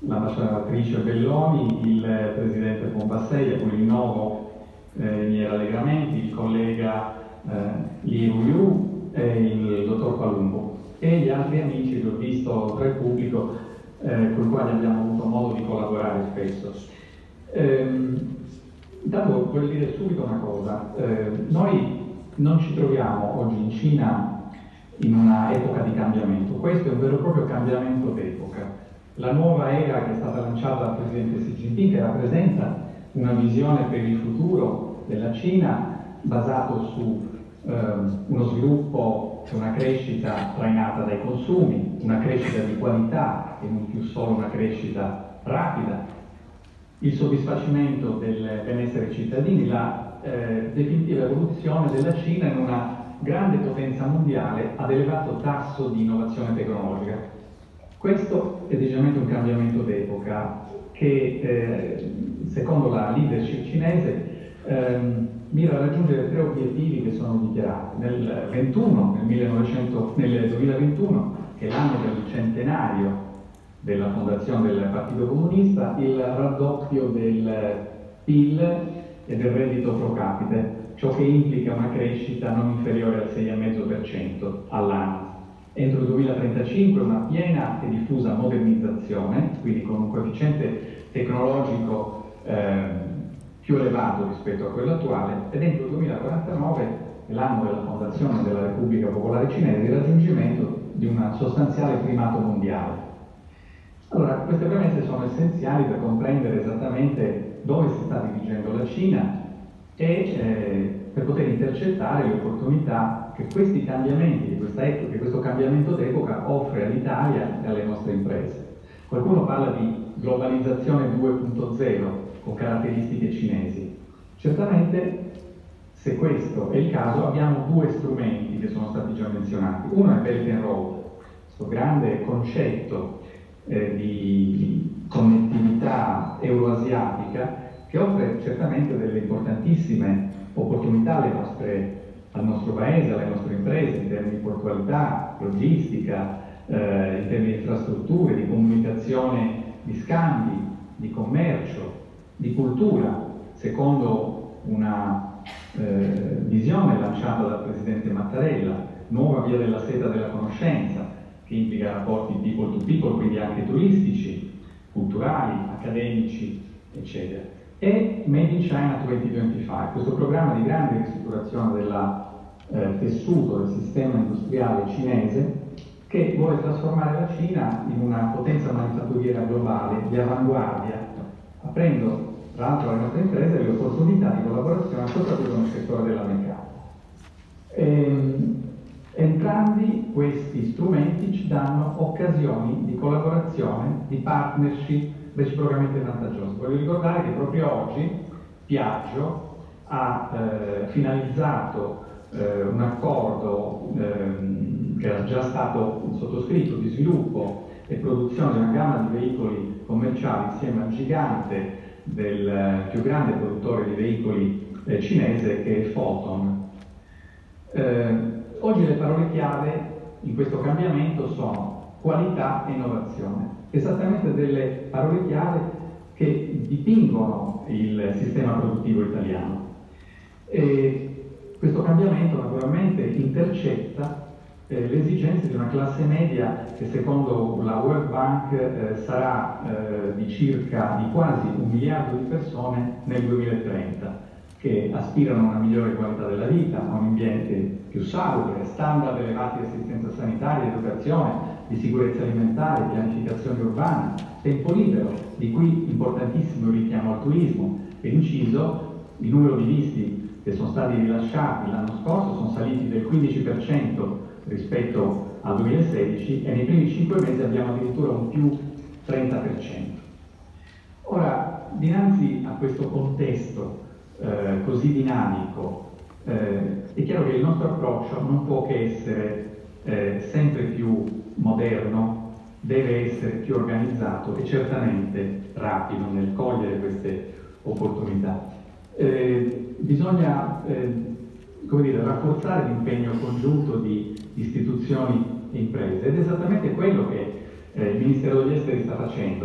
l'ambasciatrice Belloni, il presidente Pompassei, a cui rinnovo eh, i miei rallegramenti, il collega eh, Liu e il dottor Palumbo e gli altri amici che ho visto tra il pubblico eh, con i quali abbiamo avuto modo di collaborare spesso. Ehm, intanto voglio dire subito una cosa, eh, noi non ci troviamo oggi in Cina in una epoca di cambiamento, questo è un vero e proprio cambiamento d'epoca. La nuova era che è stata lanciata dal Presidente Xi Jinping che rappresenta una visione per il futuro della Cina basato su eh, uno sviluppo e una crescita trainata dai consumi, una crescita di qualità e non più solo una crescita rapida, il soddisfacimento del benessere dei cittadini, la eh, definitiva evoluzione della Cina in una grande potenza mondiale ad elevato tasso di innovazione tecnologica. Questo è decisamente un cambiamento d'epoca che, eh, secondo la leadership cinese, ehm, mira a raggiungere tre obiettivi che sono dichiarati. Nel, 21, nel, 1900, nel 2021, che è l'anno del centenario della fondazione del Partito Comunista, il raddoppio del PIL e del reddito pro capite, ciò che implica una crescita non inferiore al 6,5% all'anno. Entro il 2035 una piena e diffusa modernizzazione, quindi con un coefficiente tecnologico eh, più elevato rispetto a quello attuale, ed entro il 2049, l'anno della fondazione della Repubblica Popolare Cinese, il raggiungimento di un sostanziale primato mondiale. Allora, queste premesse sono essenziali per comprendere esattamente dove si sta dirigendo la Cina e eh, per poter intercettare le opportunità che questi cambiamenti, che questo cambiamento d'epoca offre all'Italia e alle nostre imprese. Qualcuno parla di globalizzazione 2.0 con caratteristiche cinesi. Certamente, se questo è il caso, abbiamo due strumenti che sono stati già menzionati. Uno è Belt and Road, questo grande concetto eh, di connettività euroasiatica che offre certamente delle importantissime opportunità nostre, al nostro paese, alle nostre imprese in termini di portualità, logistica, eh, in termini di infrastrutture, di comunicazione, di scambi, di commercio, di cultura, secondo una eh, visione lanciata dal Presidente Mattarella, nuova via della seta della conoscenza, che implica rapporti people to people, quindi anche turistici, culturali, accademici, eccetera e Made in China 2025, questo programma di grande ristrutturazione del eh, tessuto del sistema industriale cinese che vuole trasformare la Cina in una potenza manifatturiera globale di avanguardia, aprendo tra l'altro alle nostre imprese le opportunità di collaborazione soprattutto nel settore della meccanica. Ehm, entrambi questi strumenti ci danno occasioni di collaborazione, di partnership reciprocamente vantaggiosi. Voglio ricordare che proprio oggi Piaggio ha eh, finalizzato eh, un accordo ehm, che era già stato sottoscritto di sviluppo e produzione di una gamma di veicoli commerciali insieme al gigante del eh, più grande produttore di veicoli eh, cinese che è Photon. Eh, oggi le parole chiave in questo cambiamento sono qualità e innovazione esattamente delle parole chiave che dipingono il sistema produttivo italiano. E questo cambiamento naturalmente intercetta eh, le esigenze di una classe media che secondo la World Bank eh, sarà eh, di circa di quasi un miliardo di persone nel 2030 che aspirano a una migliore qualità della vita, a un ambiente più salubre, standard elevati di assistenza sanitaria, educazione, di sicurezza alimentare, pianificazione urbana, tempo libero, di cui importantissimo richiamo al turismo. Per inciso, il numero di visti che sono stati rilasciati l'anno scorso sono saliti del 15% rispetto al 2016 e nei primi 5 mesi abbiamo addirittura un più 30%. Ora, dinanzi a questo contesto eh, così dinamico, eh, è chiaro che il nostro approccio non può che essere eh, sempre più moderno, deve essere più organizzato e certamente rapido nel cogliere queste opportunità. Eh, bisogna eh, dire, rafforzare l'impegno congiunto di istituzioni e imprese ed è esattamente quello che eh, il Ministero degli Esteri sta facendo.